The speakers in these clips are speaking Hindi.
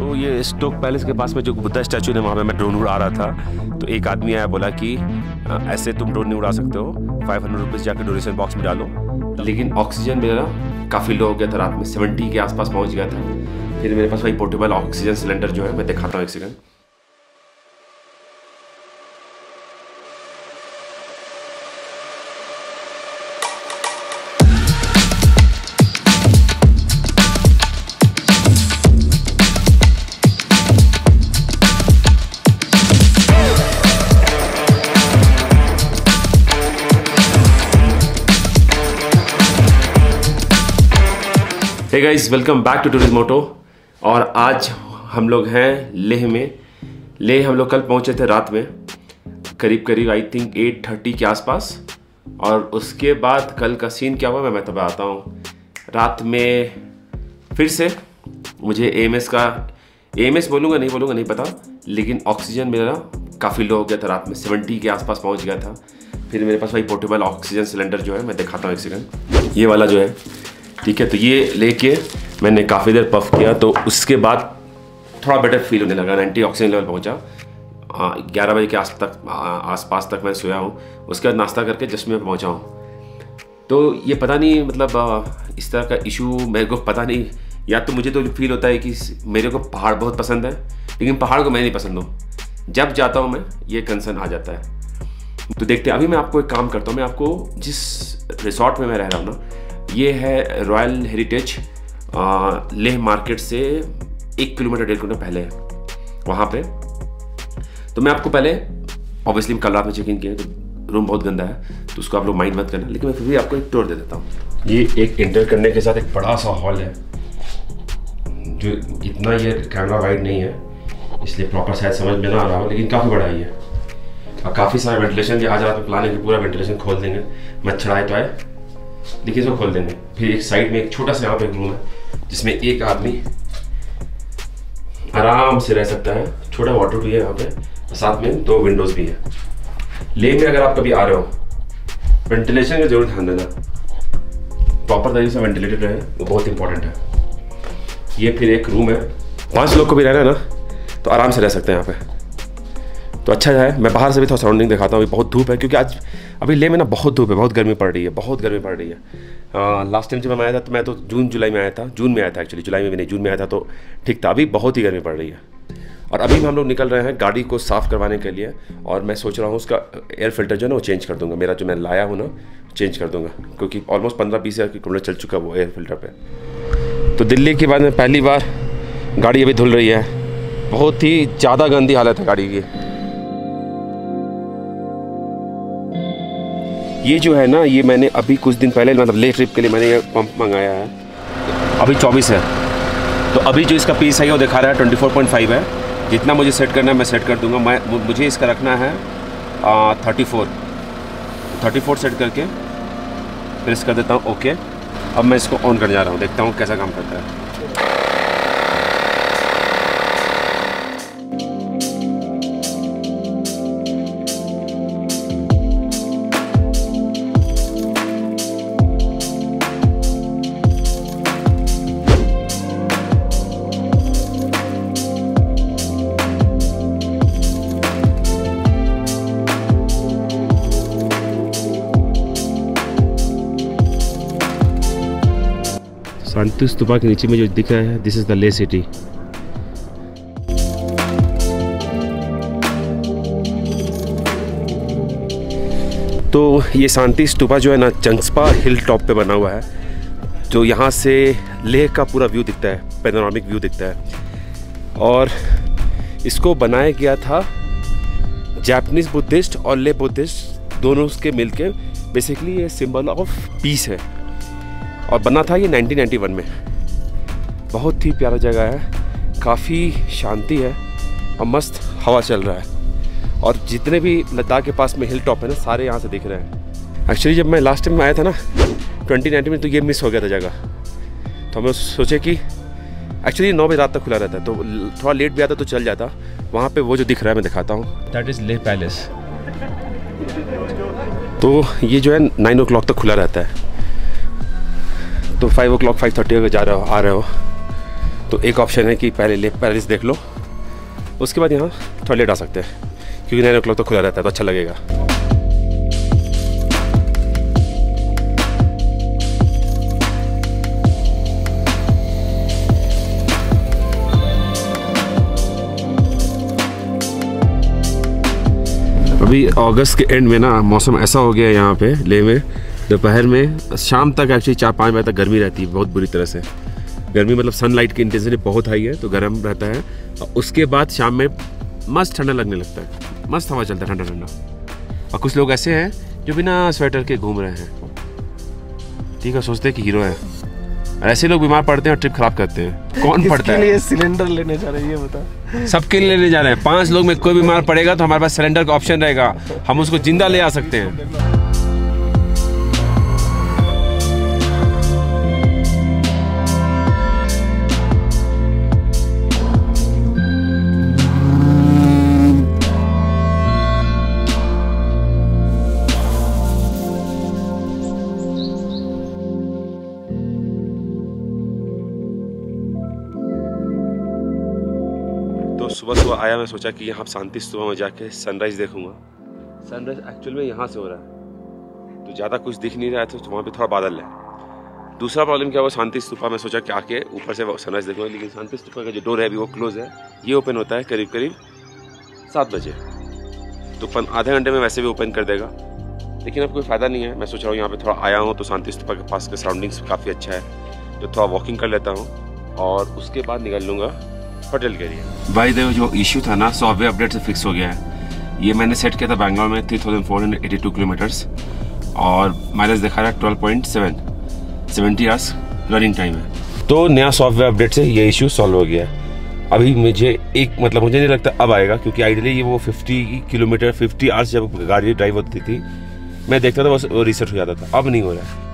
तो ये स्टोक पैलेस के पास में जो बुद्धा स्टैचू है वहाँ पे मैं ड्रोन उड़ा रहा था। तो एक आदमी आया बोला कि "अ, ऐसे तुम ड्रोन नहीं उड़ा सकते हो। फाइव हंड्रेड रुपीज़ जाकर डोनेशन बॉक्स में डालो। लेकिन ऑक्सीजन मेरा काफ़ी लो हो गया था रात में। सेवेंटी के आसपास पहुँच गया था। फिर मेरे पास वही पोर्टेबल ऑक्सीजन सिलेंडर जो है मैं दिखाता हूँ एक second hey guys welcome back to tourism moto और आज हम लोग हैं लेह में। लेह हम लोग कल पहुँचे थे रात में, करीब करीब आई थिंक 8:30 के आसपास। और उसके बाद कल का सीन क्या हुआ, मैं मैं तब आता हूँ। रात में फिर से मुझे ए का ए बोलूँगा, नहीं बोलूँगा, नहीं पता। लेकिन ऑक्सीजन मेरा काफ़ी लो हो गया था रात में। 70 के आसपास पहुँच गया था। फिर मेरे पास वही पोर्टेबल ऑक्सीजन सिलेंडर जो है, मैं दिखाता हूँ एक सेकंड ये वाला जो है ठीक है तो ये लेके मैंने काफ़ी देर पफ किया तो उसके बाद थोड़ा बेटर फील होने लगा नाइन्टी ऑक्सीजन लेवल पहुँचा ग्यारह बजे के आस तक आस पास तक मैं सोया हूँ। उसके बाद नाश्ता करके जस्ट में पहुँचा हूँ। तो ये पता नहीं मतलब इस तरह का इशू मेरे को पता नहीं। या तो मुझे तो फील होता है कि मेरे को पहाड़ बहुत पसंद है, लेकिन पहाड़ को मैं नहीं पसंद हूँ। जब जाता हूँ मैं, ये कंसर्न आ जाता है। तो देखते हैं, अभी मैं आपको एक काम करता हूँ, मैं आपको जिस रिसोर्ट में मैं रह रहा हूँ ना ये है रॉयल हेरिटेज लेह मार्केट से एक किलोमीटर, डेढ़ किलोमीटर पहले है, वहाँ पे। तो मैं आपको पहले ऑब्वियसली कल रात में चेक इन किया तो रूम बहुत गंदा है तो उसको आप लोग माइंड मत करना, लेकिन मैं फिर भी आपको एक टूर दे देता हूँ। ये एक इंटर करने के साथ एक बड़ा सा हॉल है, जो इतना ये कैमरा वाइड नहीं है, इसलिए प्रॉपर शायद समझ में ना आ रहा हो, लेकिन काफ़ी बड़ा ही है। और काफ़ी सारा वेंटिलेशन आज रात में प्लान है कि पूरा वेंटिलेशन खोल देंगे। मच्छर आए तो आए। देखिए, इसको खोल देंगे। फिर एक साइड में एक छोटा सा यहाँ पे एक रूम है, जिसमें एक आदमी आराम से रह सकता है। छोटा वाटर भी है यहाँ पे साथ में दो विंडोज़ भी है। ले में अगर आप कभी आ रहे हो वेंटिलेशन का ज़रूर ध्यान देना। प्रॉपर तरीके से वेंटिलेटेड रहे, वो बहुत इंपॉर्टेंट है। ये फिर एक रूम है। पाँच लोग को भी रहना है ना तो आराम से रह सकते हैं यहाँ पे। तो अच्छा है, मैं बाहर से भी थोड़ा सराउंडिंग दिखाता हूँ बहुत धूप है, क्योंकि आज अभी ले में ना बहुत धूप है, बहुत गर्मी पड़ रही है, बहुत गर्मी पड़ रही है। लास्ट टाइम जब मैं आया था तो मैं तो जून, जुलाई में आया था, जून में आया था एक्चुअली जुलाई में भी नहीं, जून में आया था तो ठीक था, अभी बहुत ही गर्मी पड़ रही है। और अभी हम लोग निकल रहे हैं गाड़ी को साफ़ करवाने के लिए और मैं सोच रहा हूँ उसका एयर फ़िल्टर जो है ना वो चेंज कर दूँगा। मेरा जो मैं लाया हूँ ना चेंज कर दूँगा, क्योंकि ऑलमोस्ट पंद्रह, बीस हज़ार किलोमीटर चल चुका है वो एयर फ़िल्टर पे। तो दिल्ली के बाद में पहली बार गाड़ी अभी धुल रही है। बहुत ही ज़्यादा गंदी हालत है गाड़ी की। ये जो है ना, ये मैंने अभी कुछ दिन पहले मतलब ले ट्रिप के लिए मैंने ये पंप मंगाया है। अभी चौबीस है। तो अभी जो इसका पीस है, वो दिखा रहा है ट्वेंटी फोर पॉइंट फाइव है। जितना मुझे सेट करना है, मैं सेट कर दूँगा। मैं मुझे इसका रखना है thirty four. Thirty four set करके प्रेस कर देता हूँ, ओके। अब मैं इसको ऑन करने जा रहा हूँ, देखता हूँ कैसा काम करता है। शांति स्तूपा के नीचे में जो दिख रहा है this is the Leh city तो ये शांति स्तूपा जो है ना, चंगस्पा हिल टॉप पे बना हुआ है, जो यहाँ से लेह का पूरा व्यू दिखता है पैनोरामिक व्यू दिखता है। और इसको बनाया गया था जापनीज़ बुद्धिस्ट और ले बुद्धिस्ट दोनों के मिलके। बेसिकली ये सिंबल ऑफ़ पीस है। और बना था ये 1991 में। बहुत ही प्यारा जगह है काफ़ी शांति है और मस्त हवा चल रहा है। और जितने भी लद्दाख के पास में हिल टॉप है ना सारे यहाँ से दिख रहे हैं। एक्चुअली जब मैं लास्ट टाइम में आया था ना 2019 में तो ये मिस हो गया था जगह। तो हमें सोचे कि एक्चुअली नौ बजे रात तक खुला रहता है तो थोड़ा लेट भी आता तो चल जाता। वहाँ पे वो जो दिख रहा है मैं दिखाता हूँ। दैट इज़ लेह पैलेस तो ये जो है नाइन ओ तक खुला रहता है। तो five o'clock five thirty अगर जा रहे हो, आ रहे हो तो एक ऑप्शन है कि पहले ले पैलेस देख लो। उसके बाद यहाँ थोड़ा लेट आ सकते हैं, क्योंकि नाइन ओ क्लॉक तो खुला रहता है तो अच्छा लगेगा। अभी अगस्त के एंड में ना मौसम ऐसा हो गया है यहाँ पे ले में दोपहर में शाम तक एक्चुअली चार पाँच बजे तक गर्मी रहती है बहुत बुरी तरह से। गर्मी मतलब सनलाइट की इंटेंसिटी बहुत हाई है तो गर्म रहता है। और उसके बाद शाम में मस्त ठंडा लगने लगता है। मस्त हवा चलता है ठंडा ठंडा। और कुछ लोग ऐसे हैं जो बिना स्वेटर के घूम रहे हैं। ठीक है सोचते हैं कि हीरो है। ऐसे लोग बीमार पड़ते हैं और ट्रिप खराब करते हैं। कौन पड़ता है? सिलेंडर लेने जा रहे हैं ये बता। सबके लिए लेने जा रहे हैं। पाँच लोग में कोई बीमार पड़ेगा तो हमारे पास सिलेंडर का ऑप्शन रहेगा। हम उसको ज़िंदा ले आ सकते हैं। सुबह सुबह आया, मैं सोचा कि यहाँ शांति सुबह में जाके सनराइज देखूँगा। सनराइज एक्चुअल में यहाँ से हो रहा है। तो ज़्यादा कुछ दिख नहीं रहा है तो वहाँ पे थोड़ा बादल है। दूसरा प्रॉब्लम क्या हुआ, शांति स्तूपा, में सोचा कि आके ऊपर से सनराइज देखूँगा, लेकिन शांति स्तूपा का जो डोर है, अभी वो क्लोज है। ये ओपन होता है करीब करीब सात बजे। तो आधे घंटे में वैसे भी ओपन कर देगा। लेकिन अब कोई फ़ायदा नहीं है, मैं सोच रहा हूँ यहाँ पे थोड़ा आया हूँ तो शांति स्तूपा के पास के सराउंडिंग्स काफ़ी अच्छा है। तो थोड़ा वॉकिंग कर लेता हूँ, और उसके बाद निकल लूँगा होटल के लिए। भाई, देखो, जो इशू था ना सॉफ्टवेयर अपडेट से फिक्स हो गया है। ये मैंने सेट किया था बैंगलोर में three thousand four hundred eighty two kilometres और माइलेज दिखा रहा है twelve point seven seventy hours running time है। तो नया सॉफ्टवेयर अपडेट से ये इशू सॉल्व हो गया है। अभी मुझे एक मतलब मुझे नहीं लगता अब आएगा, क्योंकि आइडियली ये वो 50 किलोमीटर 50 आवर्स जब गाड़ी ड्राइव होती थी, मैं देखता था, बस वो रिसेट हो जाता था। अब नहीं हो रहा है।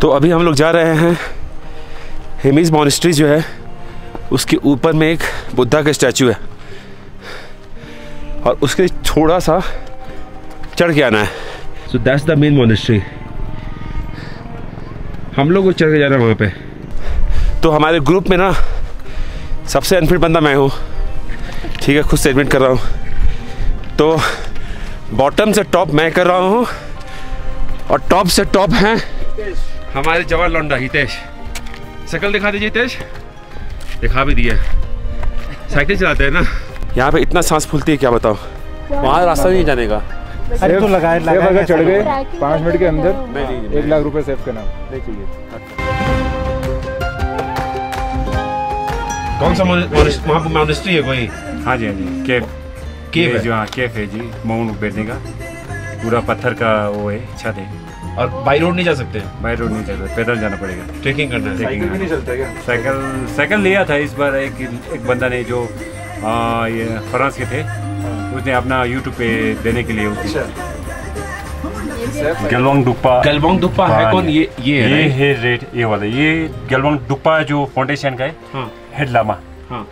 तो अभी हम लोग जा रहे हैं हेमिस मॉनिस्ट्री जो है उसके ऊपर में एक बुद्धा का स्टैचू है। और उसके थोड़ा सा चढ़ के आना है। So that's the main monastery हम लोग को चढ़ के जाना है वहाँ पे। तो हमारे ग्रुप में ना सबसे अनफिट बंदा मैं हूँ। ठीक है खुद से एडमिट कर रहा हूँ। तो बॉटम से टॉप मैं कर रहा हूँ और टॉप से टॉप हैं। हमारे जवान लौंडा हितेश। शक्ल दिखा दीजिए हितेश। दिखा भी दिया। साइकिल चलाते हैं ना? यहाँ पे इतना सांस फूलती है क्या बताओ? वहाँ रास्ता नहीं जाने का अरे तो लगाए सेफ़ अगर चढ़ गए पाँच मिनट के अंदर एक लाख रुपए सेफ़ के नाम। देखिए। कौन सा वहाँ मॉनेस्ट्री है कोई? हाँ जी हाँ जी। केफ ये है? जो हाँ केफ है जी। माउंट बैठने का। पूरा पत्थर का वो है छत है। और बाई रोड नहीं जा सकते? बाई रोड नहीं चल पैदल जाना पड़ेगा। ट्रेकिंग करना है। साइकिल नहीं चलता क्या? साइकिल साइकिल लिया था इस बार एक एक बंदा ने जो आ, ये फ्रांस के थे उसने अपना यूट्यूब पे देने के लिए गलवांग डुप्पा गलबोंग दुप्पा। है हाँ कौन? ये ये है ये है रेड ये वाला। ये गलवांग डुप्पा जो फाउंडेशन का है हाँ। हेड लामा हाँ।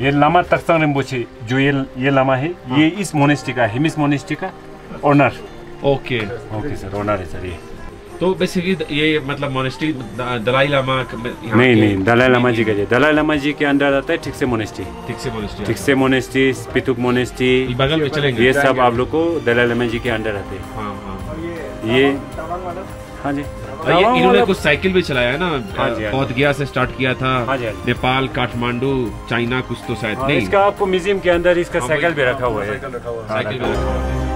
ये लामा तख्तांग रिम्बोचे जो ये ये लामा है ये इस मोनेस्टी का हिमिस मोनेस्ट्री का। Owner okay okay sir owner है सर ये तो बेसिकली ये मतलब मोनेस्ट्री दलाई लामा यहाँ नहीं नहीं दलाई लामा जी का जी दलाई लामा जी के अंदर आता है ठीक से मोनेस्ट्री ठीक से मोनेस्ट्री ठीक से मोनेस्ट्री पितुक मोनेस्ट्री बगल में चलेंगे। ये सब आप लोग को दलाई लामा जी के अंदर आते हैं। हाँ हाँ। ये हाँ जी। ये इन्होंने कुछ साइकिल भी चलाया है ना? हाँ जी, हाँ जी। गया से स्टार्ट किया था। हाँ। नेपाल काठमांडू चाइना कुछ तो शायद नहीं। इसका आपको म्यूज़ियम के अंदर इसका साइकिल भी रखा हुआ है। साइकिल भी रखा हुआ है।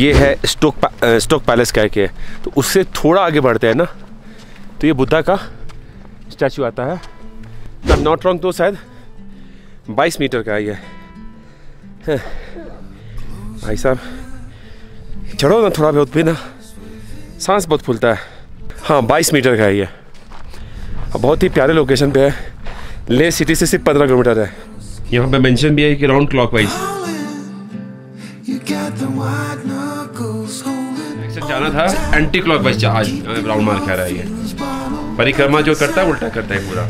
ये है स्टोक पा, स्टोक पैलेस कह के। तो उससे थोड़ा आगे बढ़ते हैं ना तो ये बुद्धा का स्टैचू आता है। नॉट रॉन्ग तो शायद 22 मीटर का ये। हैं। भाई साहब चढ़ो ना थोड़ा बहुत भी ना। सांस बहुत फूलता है। हाँ 22 मीटर का है ये। बहुत ही प्यारे लोकेशन पे है। ले सिटी से सिर्फ़ पंद्रह किलोमीटर है। यहाँ पे मेंशन भी है कि राउंड क्लॉक जाना था एंटी क्लॉक वाइज आज राउंड मार खा रहा है ये। परिक्रमा जो करता है, उल्टा करता है पूरा।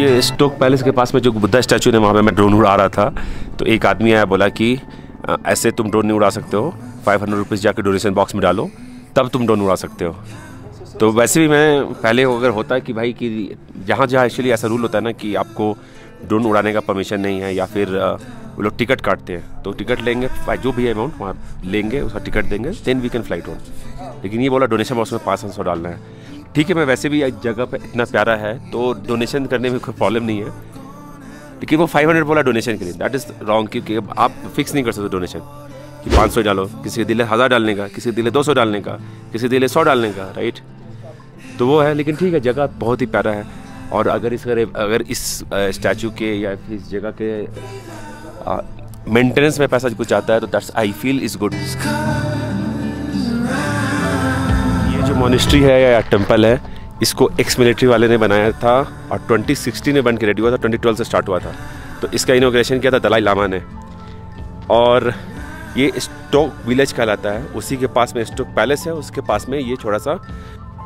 ये स्टोक पैलेस के पास में जो बुद्धा स्टैचू है, वहाँ पे मैं ड्रोन उड़ा रहा था। तो एक आदमी आया, बोला कि ऐसे तुम ड्रोन नहीं उड़ा सकते हो। फाइव हंड्रेड रुपीज़ जाकर डोनेशन बॉक्स में डालो, तब तुम ड्रोन उड़ा सकते हो। तो वैसे भी मैं, पहले अगर होता है कि भाई कि जहाँ जहाँ एक्चुअली ऐसा रूल होता है ना कि आपको ड्रोन उड़ाने का परमिशन नहीं है या फिर वो लोग टिकट काटते हैं। तो टिकट लेंगे जो भी अमाउंट वहाँ लेंगे, उसका टिकट देंगे then we can fly drone लेकिन ये बोला डोनेशन बॉक्स में पाँच सौ डालना है। ठीक है, मैं वैसे भी जगह पे इतना प्यारा है तो डोनेशन करने में कोई प्रॉब्लम नहीं है। लेकिन वो 500 बोला डोनेशन के लिए दैट इज़ रॉन्ग क्योंकि आप फिक्स नहीं कर सकते डोनेशन कि 500 डालो, किसी के दिल हज़ार डालने का, किसी के दिल दो सौ डालने का, किसी के दिल सौ डालने का राइट तो वो है, लेकिन ठीक है, जगह बहुत ही प्यारा है। और अगर इस अगर इस स्टैचू के या इस जगह के मेंटेनेंस में पैसा कुछ आता है तो that's I feel is good monastery है या टेंपल है, इसको एक्स मिलिट्री वाले ने बनाया था और 2016 में बन के रेडी हुआ था 2012 से स्टार्ट हुआ था। तो इसका इनोग्रेशन किया था दलाई लामा ने। और ये स्टोक विलेज कहलाता है, उसी के पास में स्टोक पैलेस है, उसके पास में ये थोड़ा सा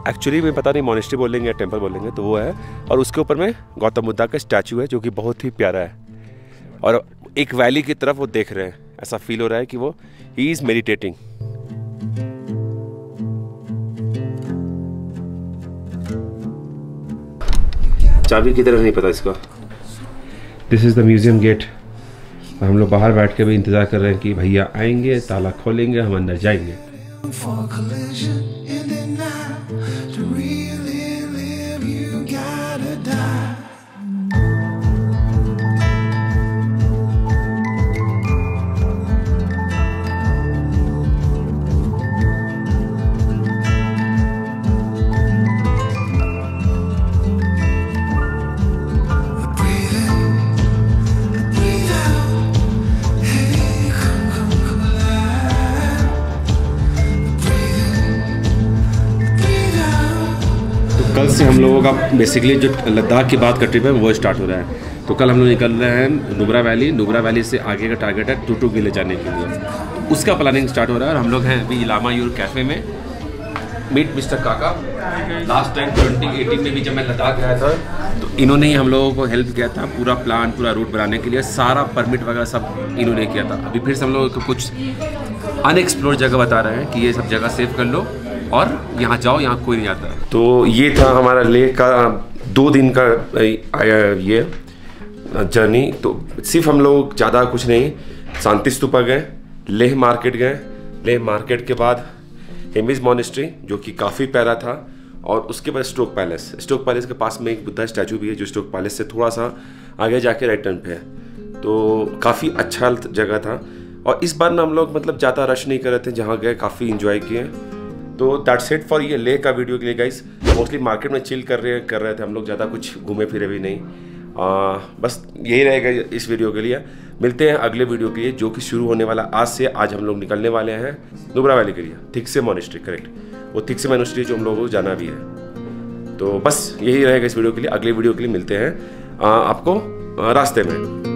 एक्चुअली में पता नहीं मोनिस्ट्री बोलेंगे या टेंपल बोलेंगे तो वो है। और उसके ऊपर में गौतम बुद्धा का स्टैचू है, जो कि बहुत ही प्यारा है। और एक वैली की तरफ़ वो देख रहे हैं, ऐसा फील हो रहा है कि वो ही इज़ मेडिटेटिंग चाबी किधर है? नहीं पता इसका। This is the museum gate हम लोग बाहर बैठ के भी इंतज़ार कर रहे हैं कि भैया आएँगे, ताला खोलेंगे, हम अंदर जाएँगे। लोगों बेसिकली जो लद्दाख की बात का ट्रिप है, वो स्टार्ट हो रहा है। तो कल हम लोग निकल रहे हैं नुब्रा वैली नुब्रा वैली से आगे का टारगेट है टूटू के लिए जाने के लिए। उसका प्लानिंग स्टार्ट हो रहा है और हम लोग हैं अभी लामा यूर कैफ़े में। Meet mister Kaka. Last time 2018 में भी जब मैं लद्दाख गया था तो इन्होंने ही हम लोगों को हेल्प किया था पूरा प्लान पूरा रूट बनाने के लिए। सारा परमिट वगैरह सब इन्होंने किया था। अभी फिर से हम लोगों कुछ अनएक्सप्लोर जगह बता रहे हैं कि ये सब जगह सेव कर लो। और यहाँ जाओ, यहाँ कोई नहीं आता। तो ये था हमारा लेह का, दो दिन का ये जर्नी तो सिर्फ़ हम लोग ज़्यादा कुछ नहीं शांति स्तूपा गए, लेह मार्केट गए। लेह मार्केट के बाद हेमिज मॉनेस्ट्री जो कि काफ़ी प्यारा था, और उसके बाद स्टोक पैलेस स्टोक पैलेस के पास में एक बुद्धा स्टैचू भी है, जो स्टोक पैलेस से थोड़ा सा आगे जाके राइट टर्न पे है। तो काफ़ी अच्छा जगह था। और इस बार ना हम लोग मतलब ज़्यादा रश नहीं कर रहे थे, जहाँ गए, काफ़ी इंजॉय किए। तो दैट्स इट फॉर ये ले का वीडियो के लिए गाइस मोस्टली मार्केट में चिल कर रहे कर रहे थे हम लोग ज़्यादा कुछ घूमे फिरे भी नहीं. आ, बस यही रहेगा इस वीडियो के लिए. मिलते हैं अगले वीडियो के लिए जो कि शुरू होने वाला आज से आज हम लोग निकलने वाले हैं नुब्रा वैली के लिए. थिक से मोनिस्ट्री करेक्ट वो थिक से मोनिस्ट्री जो हम लोगों को जाना भी है. तो बस यही रहेगा इस वीडियो के लिए अगले वीडियो के लिए मिलते हैं. आ, आपको रास्ते में.